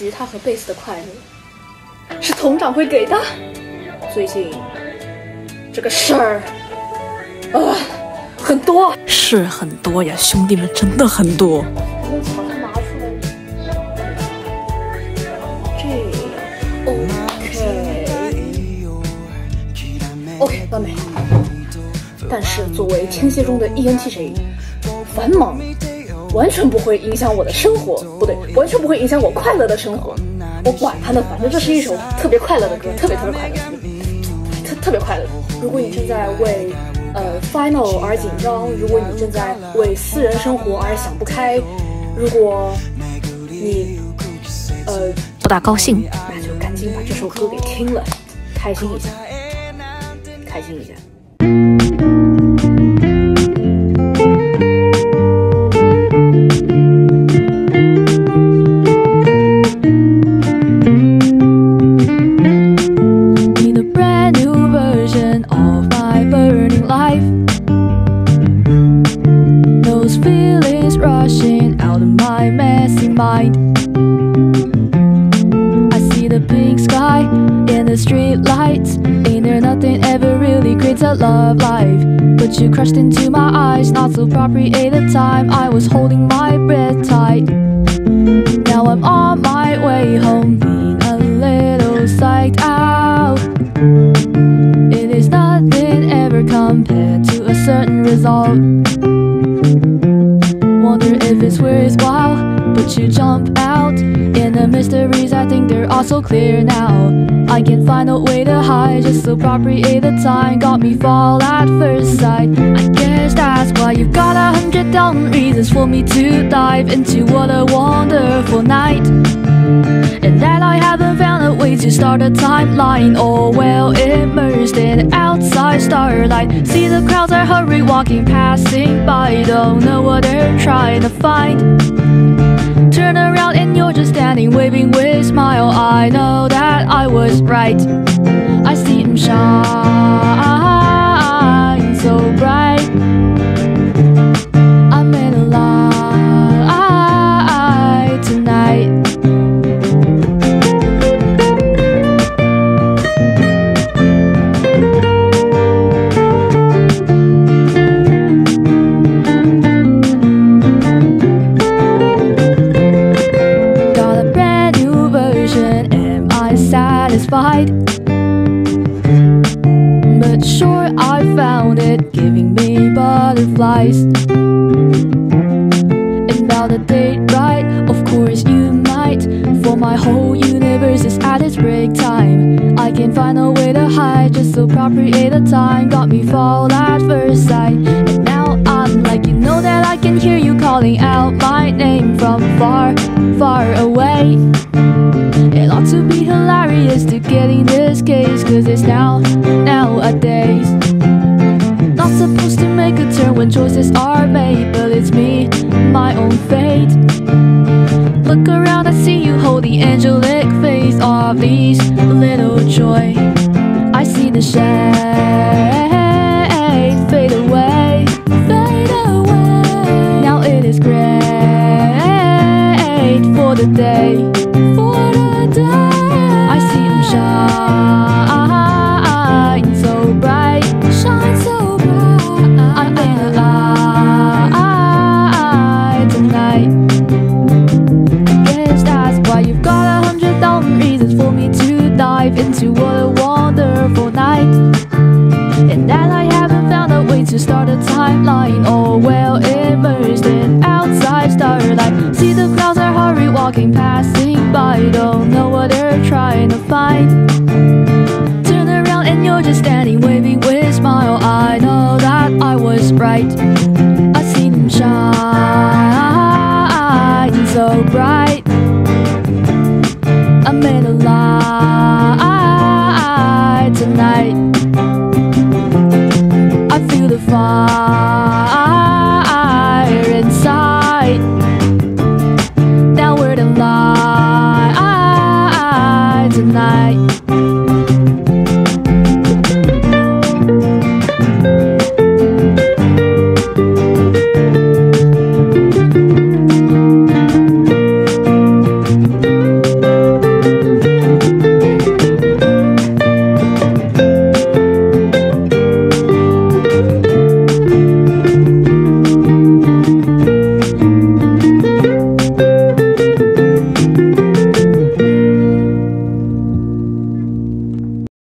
吉他和贝斯的快乐，是佟掌柜给的。最近这个事儿，啊，很多，是很多呀，兄弟们真的很多。用草拿出来，这，OK，OK，完美。但是作为天蝎中的 ENTJ，繁忙完全不会影响我的生活，不对，完全不会影响我快乐的生活。我管他呢，反正这是一首特别快乐的歌，特别特别快乐，特特别快乐。如果你正在为呃 final 而紧张，如果你正在为私人生活而想不开，如果你呃不大高兴，那就赶紧把这首歌给听了，开心一下，开心一下。Love life? But you crashed into my eyes Not so appropriate the time I was holding my breath tight. Now I'm on my way home Being a little psyched out. It is nothing ever compared to a certain result But you jump out. In the mysteries I think they're all so clear now. I can't find a way to hide Just so appropriate the time Got me fall at first sight. I guess that's why you've got a hundred thousand reasons For me to dive into what a wonderful night. And that I haven't found a way to start a timeline. All well immersed in outside starlight. See the crowds are hurry walking passing by. Don't know what they're trying to find just standing waving with smile. I know that I was right. I see him shine sure, I found it giving me butterflies. And now the date right, of course you might. For my whole universe is at its break time. I can't find a way to hide, just appropriate the time. Got me fall at first sight. And now I'm like, you know that I can hear you calling out my name from far, far away. It ought to be hilarious to get in this case, cause it's now, nowadays. Not supposed to make a turn when choices are made, but it's me, my own fate. Look around, I see you hold the angelic face of these little joy. I see the shade fade away, fade away. Now it is great for the day, into what a wonderful night. And that I haven't found a way to start a timeline. All well immersed in outside starlight. See the clouds are hurry walking, passing by. Don't know what they're trying to find. Turn around and you're just standing, waving with a smile. I know that I was right. I seen him shine so bright. I made a light